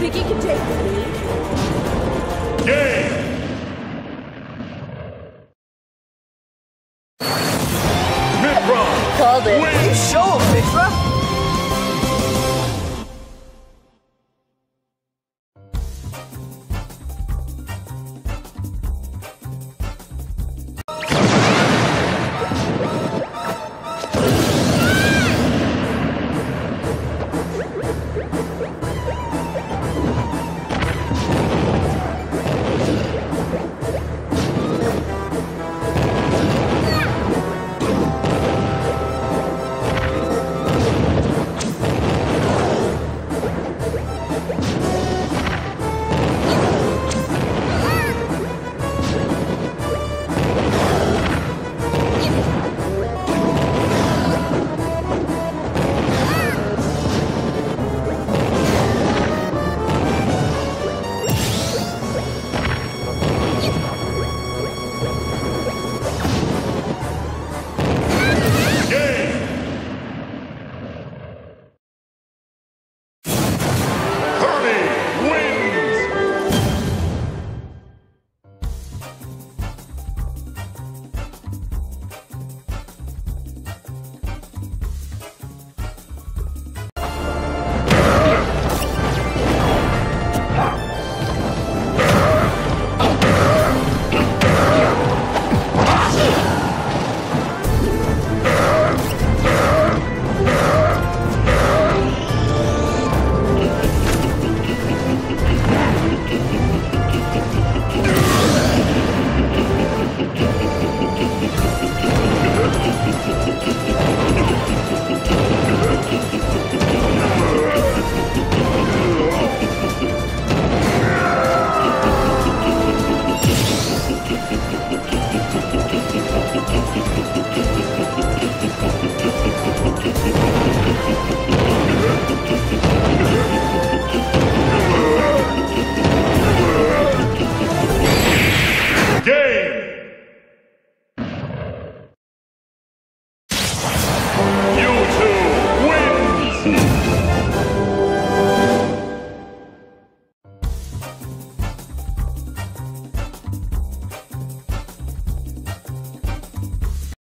think he can take me? Game! Mid-round! Called it. Win. Show see.